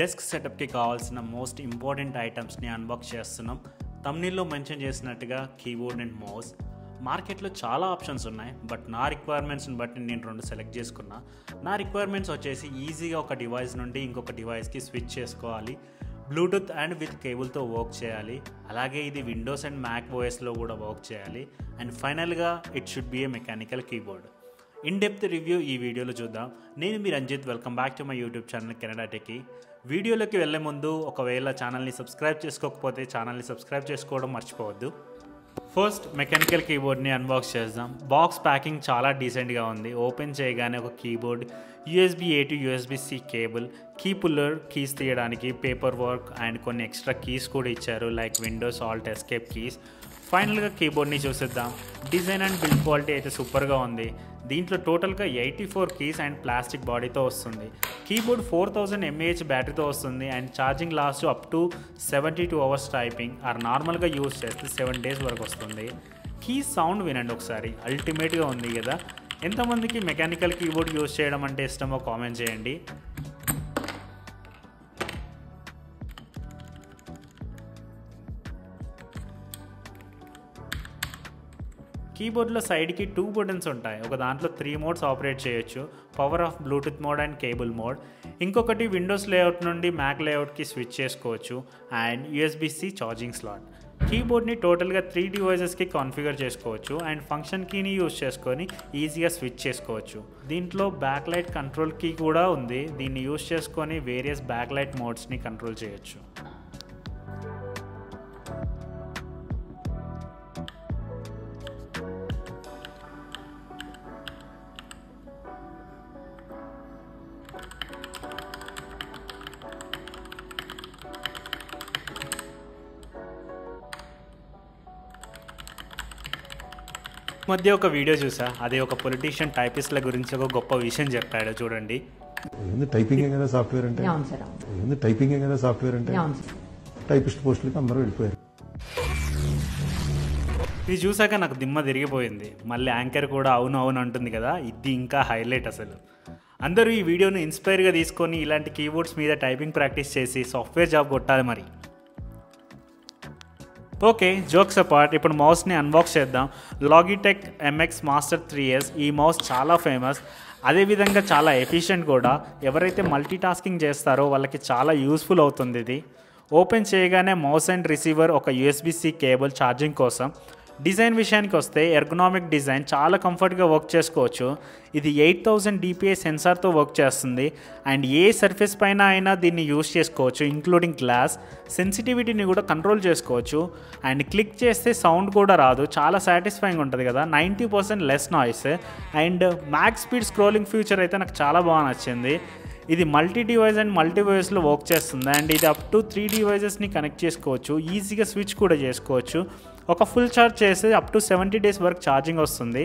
Desk సెటప్కి కావాల్సిన most important ఐటమ్స్ని unbox చేస్తున్నాం. తమ్నీల్లో మెన్షన్ చేసినట్టుగా కీబోర్డ్ అండ్ మౌస్ మార్కెట్లో చాలా ఆప్షన్స్ ఉన్నాయి బట్ నా రిక్వైర్మెంట్స్ని బట్టి నేను రెండు సెలెక్ట్ చేసుకున్నా. నా రిక్వైర్మెంట్స్ వచ్చేసి ఈజీగా ఒక డివైస్ నుండి ఇంకొక డివైస్కి స్విచ్ చేసుకోవాలి. బ్లూటూత్ అండ్ విత్ కేబుల్తో వర్క్ చేయాలి. అలాగే ఇది విండోస్ అండ్ మ్యాక్ ఓఎస్లో కూడా వర్క్ చేయాలి. అండ్ ఫైనల్గా it should be a mechanical keyboard in depth review ఈ వీడియోలో చూద్దాం. నేను మీ Ranjith welcome back to my YouTube channel Canada టెక్కి వీడియోలోకి వెళ్ళే ముందు ఒకవేళ ఛానల్ని సబ్స్క్రైబ్ చేసుకోకపోతే ఛానల్ని సబ్స్క్రైబ్ చేసుకోవడం మర్చిపోవద్దు. ఫస్ట్ మెకానికల్ కీబోర్డ్ని అన్బాక్స్ చేద్దాం. బాక్స్ ప్యాకింగ్ చాలా డీసెంట్గా ఉంది. ఓపెన్ చేయగానే ఒక keyboard USB A to USB C cable key puller keys తీయడానికి పేపర్ వర్క్ అండ్ కొన్ని ఎక్స్ట్రా కీస్ కూడా ఇచ్చారు like Windows alt escape keys ఫైనల్గా కీబోర్డ్ని చూసేద్దాం. డిజైన్ అండ్ బిల్డ్ క్వాలిటీ అయితే సూపర్గా ఉంది. దీంట్లో టోటల్గా eighty four keys and plastic బాడీతో వస్తుంది. కీబోర్డ్ ఫోర్ థౌజండ్ ఎంఏహెచ్ బ్యాటరీతో వస్తుంది and charging last up to seventy two hours typing or నార్మల్గా యూస్ చేస్తే సెవెన్ డేస్ వరకు వస్తుంది. కీ సౌండ్ వినండి ఒకసారి. అల్టిమేట్గా ఉంది కదా. ఎంతమందికి మెకానికల్ కీబోర్డ్ యూస్ చేయడం అంటే ఇష్టమో కామెంట్ చేయండి. కీబోర్డ్లో సైడ్కి టూ బటన్స్ ఉంటాయి. ఒక దాంట్లో త్రీ మోడ్స్ ఆపరేట్ చేయొచ్చు. Power off Bluetooth mode and cable mode. ఇంకొకటి విండోస్ లేఅవుట్ నుండి మ్యాక్ లేఅవుట్కి స్విచ్ చేసుకోవచ్చు. And USB C charging slot. కీబోర్డ్ని టోటల్గా త్రీ డివైజెస్కి కాన్ఫిగర్ చేసుకోవచ్చు. అండ్ ఫంక్షన్ కీని యూస్ చేసుకొని ఈజీగా స్విచ్ చేసుకోవచ్చు. దీంట్లో బ్యాక్ లైట్ కంట్రోల్ కీ కూడా ఉంది. దీన్ని యూస్ చేసుకొని వేరియస్ బ్యాక్ లైట్ మోడ్స్ని కంట్రోల్ చేయొచ్చు. మధ్య ఒక వీడియో చూసా. అది ఒక పొలిటీషియన్ టైపిస్ట్ల గురించి ఒక గొప్ప విషయం చెప్పాడు. చూడండి. టైపింగే కదా సాఫ్ట్వేర్ అంటే? ఏంది టైపింగే కదా సాఫ్ట్వేర్ అంటే? టైపిస్ట్ పోస్టులకి అందరూ వెళ్ళిపోయారు. ఇది చూసాక నాకు దిమ్మ తిరిగిపోయింది. మళ్ళీ యాంకర్ కూడా అవును అవును అంటుంది కదా. ఇది ఇంకా హైలైట్ అసలు. అందరూ ఈ వీడియోను ఇన్స్పైర్గా తీసుకొని ఇలాంటి కీబోర్డ్స్ మీద టైపింగ్ ప్రాక్టీస్ చేసి సాఫ్ట్వేర్ జాబ్ కొట్టాలి మరి. ఓకే జోక్స్ అపార్ట్ ఇప్పుడు మౌస్ని అన్బాక్స్ చేద్దాం. Logitech MX Master three S ఈ మౌస్ చాలా ఫేమస్ అదేవిధంగా చాలా ఎఫిషియెంట్ కూడా. ఎవరైతే మల్టీ టాస్కింగ్ చేస్తారో వాళ్ళకి చాలా యూస్ఫుల్ అవుతుంది ఇది. ఓపెన్ చేయగానే మౌస్ అండ్ రిసీవర్ ఒక యూఎస్బిసి కేబుల్ ఛార్జింగ్ కోసం. డిజైన్ విషయానికి వస్తే ఎర్గనామిక్ డిజైన్ చాలా కంఫర్ట్గా వర్క్ చేసుకోవచ్చు. ఇది ఎయిట్ థౌజండ్ డిపిఐ సెన్సార్తో వర్క్ చేస్తుంది. అండ్ ఏ సర్ఫేస్ పైన అయినా దీన్ని యూస్ చేసుకోవచ్చు ఇంక్లూడింగ్ గ్లాస్. సెన్సిటివిటీని కూడా కంట్రోల్ చేసుకోవచ్చు. అండ్ క్లిక్ చేస్తే సౌండ్ కూడా రాదు. చాలా సాటిస్ఫైయింగ్ ఉంటుంది కదా. Ninety percent less noise. And max speed scrolling future అయితే నాకు చాలా బాగా నచ్చింది. ఇది మల్టీ డివైస్ అండ్ మల్టీ డివైస్లో వర్క్ చేస్తుంది. అండ్ ఇది అప్ టు త్రీ డివైజెస్ని కనెక్ట్ చేసుకోవచ్చు. ఈజీగా స్విచ్ కూడా చేసుకోవచ్చు. ఒక ఫుల్ ఛార్జ్ చేస్తే అప్ టు సెవెంటీ డేస్ వరకు ఛార్జింగ్ వస్తుంది.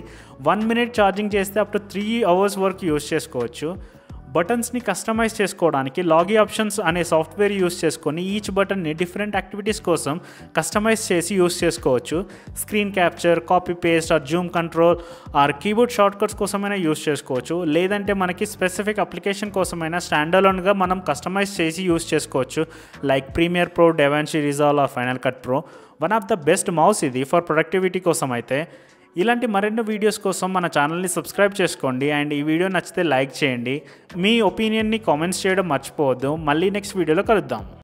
వన్ మినిట్ ఛార్జింగ్ చేస్తే అప్ టు త్రీ అవర్స్ వరకు యూస్ చేసుకోవచ్చు. బటన్స్ని కస్టమైజ్ చేసుకోవడానికి లాగి ఆప్షన్స్ అనే సాఫ్ట్వేర్ యూస్ చేసుకొని ఈచ్ బటన్ని డిఫరెంట్ యాక్టివిటీస్ కోసం కస్టమైజ్ చేసి యూస్ చేసుకోవచ్చు. Screen capture copy paste or zoom control or keyboard shortcuts కోసమైనా యూస్ చేసుకోవచ్చు. లేదంటే మనకి స్పెసిఫిక్ అప్లికేషన్ కోసమైనా స్టాండర్లోన్గా మనం కస్టమైజ్ చేసి యూస్ చేసుకోవచ్చు. Like Premiere Pro DaVinci Resolve or Final Cut Pro. One of the best mouse ఇది ఫర్ ప్రొడక్టివిటీ కోసం అయితే ఇలాంటి మరెన్నో వీడియోస్ కోసం మన ఛానల్ని సబ్స్క్రైబ్ చేసుకోండి అండ్ ఈ వీడియో నచ్చితే లైక్ చేయండి. మీ ఒపీనియన్ని కామెంట్స్ చేయడం మర్చిపోవద్దు. మళ్ళీ నెక్స్ట్ వీడియోలో కలుద్దాం.